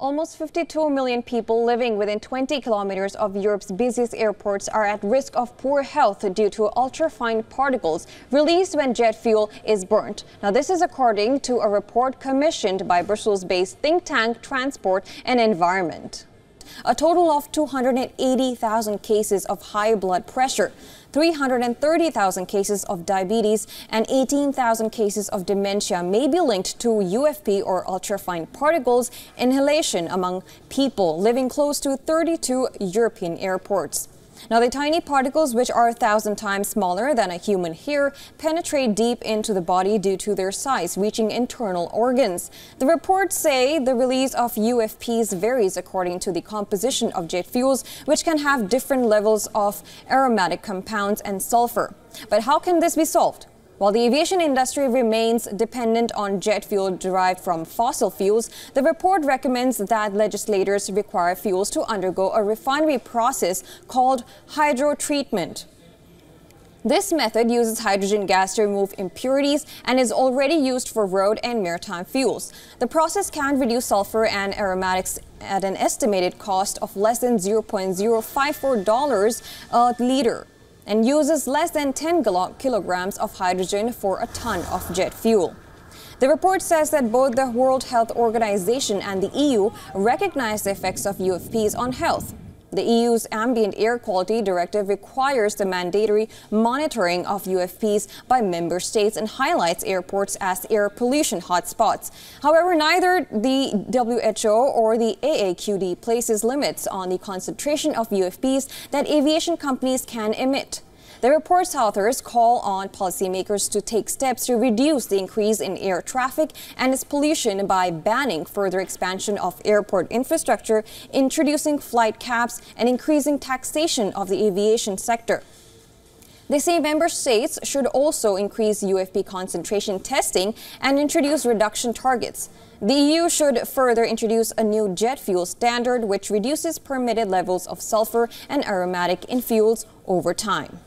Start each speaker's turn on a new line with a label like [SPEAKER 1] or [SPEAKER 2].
[SPEAKER 1] Almost 52 million people living within 20 kilometers of Europe's busiest airports are at risk of poor health due to ultrafine particles released when jet fuel is burnt. Now, this is according to a report commissioned by Brussels-based think tank Transport and Environment. A total of 280,000 cases of high blood pressure, 330,000 cases of diabetes, and 18,000 cases of dementia may be linked to UFP or ultrafine particles inhalation among people living close to 32 European airports. Now, the tiny particles, which are a thousand times smaller than a human hair, penetrate deep into the body due to their size, reaching internal organs. The reports say the release of UFPs varies according to the composition of jet fuels, which can have different levels of aromatic compounds and sulfur. But how can this be solved? While the aviation industry remains dependent on jet fuel derived from fossil fuels, the report recommends that legislators require fuels to undergo a refinery process called hydrotreatment. This method uses hydrogen gas to remove impurities and is already used for road and maritime fuels. The process can reduce sulfur and aromatics at an estimated cost of less than $0.054 a liter and uses less than 10 kilograms of hydrogen for a ton of jet fuel. The report says that both the World Health Organization and the EU recognize the effects of UFPs on health. The EU's Ambient Air Quality Directive requires the mandatory monitoring of UFPs by member states and highlights airports as air pollution hotspots. However, neither the WHO or the AAQD places limits on the concentration of UFPs that aviation companies can emit. The report's authors call on policymakers to take steps to reduce the increase in air traffic and its pollution by banning further expansion of airport infrastructure, introducing flight caps, and increasing taxation of the aviation sector. They say member states should also increase UFP concentration testing and introduce reduction targets. The EU should further introduce a new jet fuel standard which reduces permitted levels of sulfur and aromatic in fuels over time.